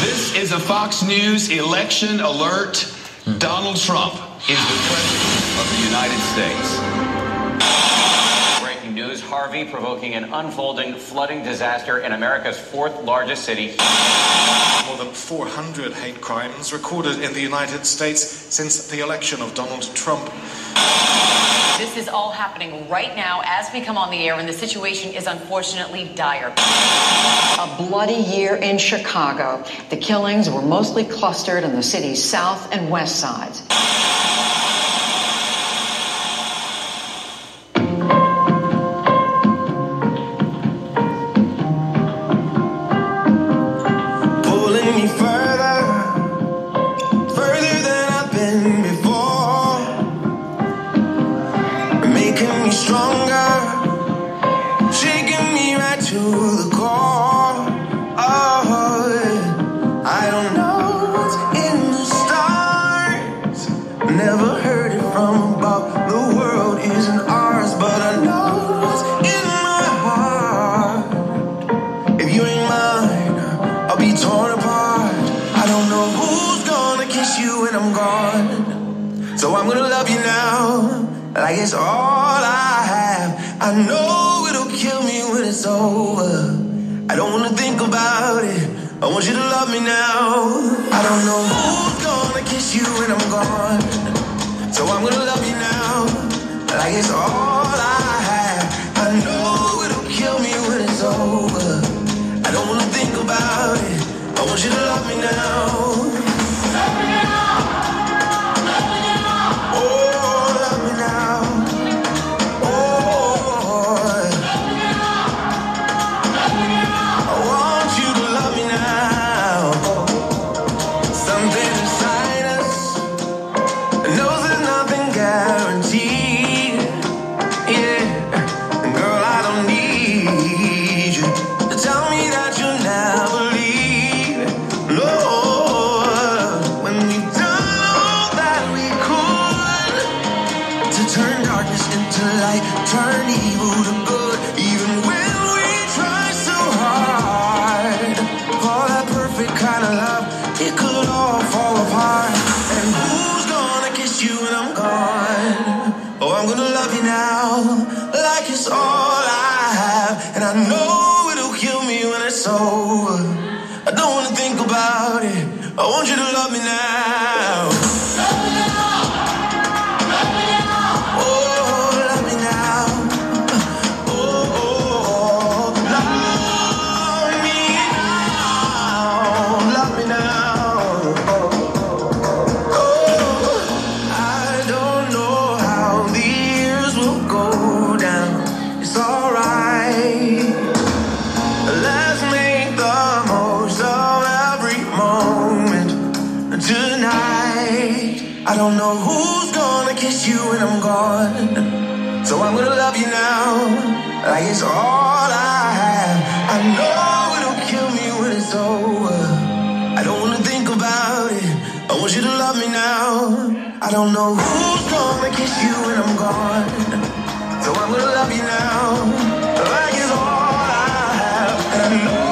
This is a Fox News election alert. Donald Trump is the president of the United States. Breaking news Harvey provoking an unfolding flooding disaster in America's fourth largest city. More than 400 hate crimes recorded in the United States since the election of Donald Trump. This is all happening right now as we come on the air, and the situation is unfortunately dire. A bloody year in Chicago. The killings were mostly clustered on the city's south and west sides. I'm gonna love you now, like it's all I have. I know it'll kill me when it's over. I don't wanna think about it. I want you to love me now. I don't know who's gonna kiss you when I'm gone. So I'm gonna love you now, like it's all turn evil to good, even when we try so hard for that perfect kind of love, it could all fall apart. And who's gonna kiss you when I'm gone? Oh, I'm gonna love you now, like it's all I have. And I know it'll kill me when it's over. I don't wanna think about it. I want you to love me now. I don't know who's gonna kiss you when I'm gone. So I'm gonna love you now, like it's all I have. I know it'll kill me when it's over. I don't wanna think about it. I want you to love me now. I don't know who's gonna kiss you when I'm gone. So I'm gonna love you now, like it's all I have. And I know